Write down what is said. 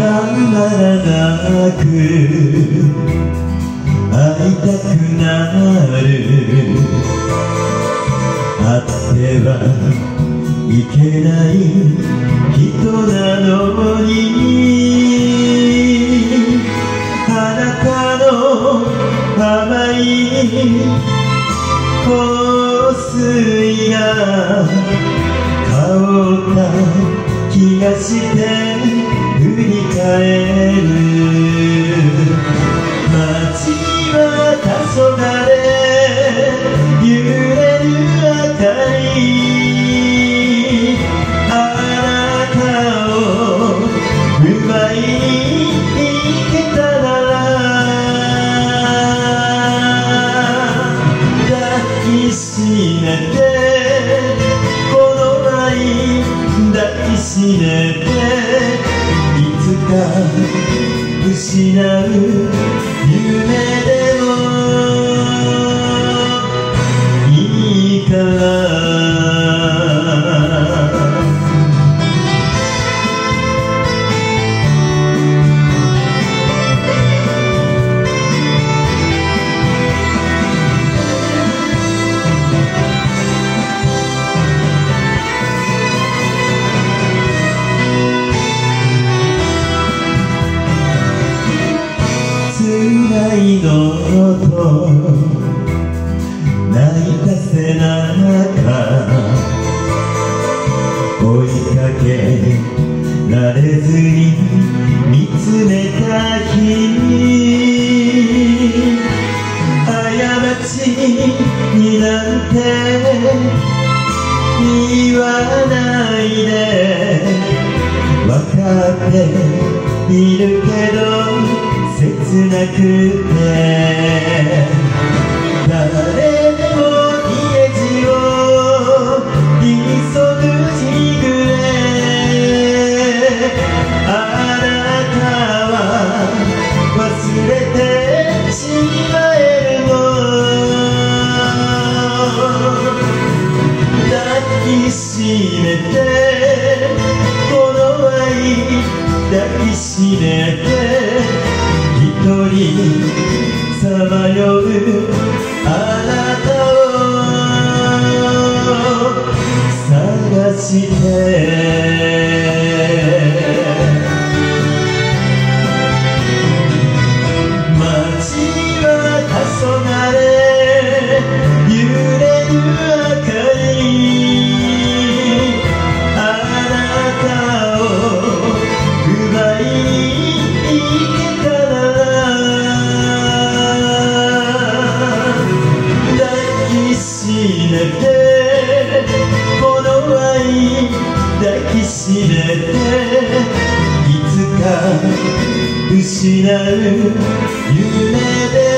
ならなく会いたくなる会ってはいけない人なのに。あなたの甘い香水が香った気がして。振り返る街は黄昏揺れる明かりあなたを奪いに行けたなら抱きしめてこの愛抱きしめて失うられずに見つめた日過ちになんて言わないで。分かっているけど切なくて。一人さまよう知れていつか失う夢で。